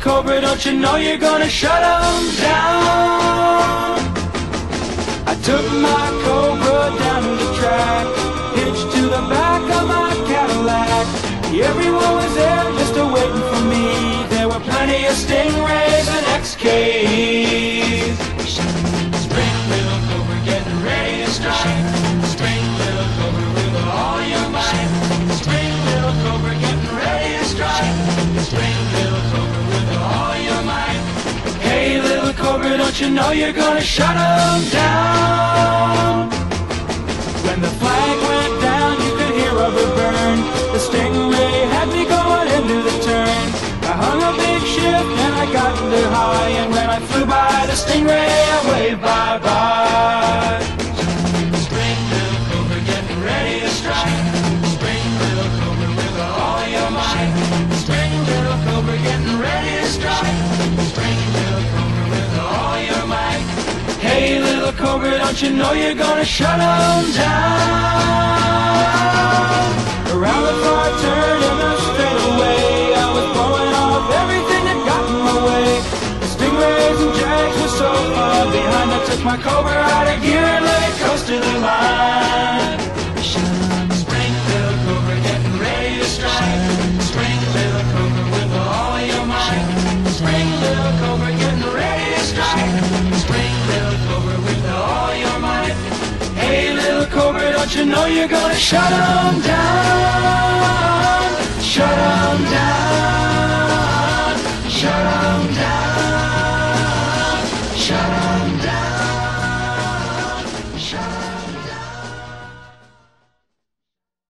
cobra, don't you know you're gonna shut 'em down? I took my cobra down the track, hitched to the back of my Cadillac. Everyone was there just waiting for me. There were plenty of stingrays and XKs. Don't you know you're gonna shut 'em down? When the flag went down, you could hear rubber burn. The stingray had me going into the turn. I hung a big shift and I got there high. And when I flew by the stingray, I waved bye bye. Spring little cobra getting ready to strike. Spring little cobra with your cobra getting ready to strike. Hey little cobra, don't you know you're gonna shut 'em down? Around the far turn and the straightaway, I was blowing off everything that got in my way. The stingrays and jags were so far behind, I took my cobra out of gear and let it coast to the line. But you know you're gonna shut them down. Shut them down. Shut them down. Shut them down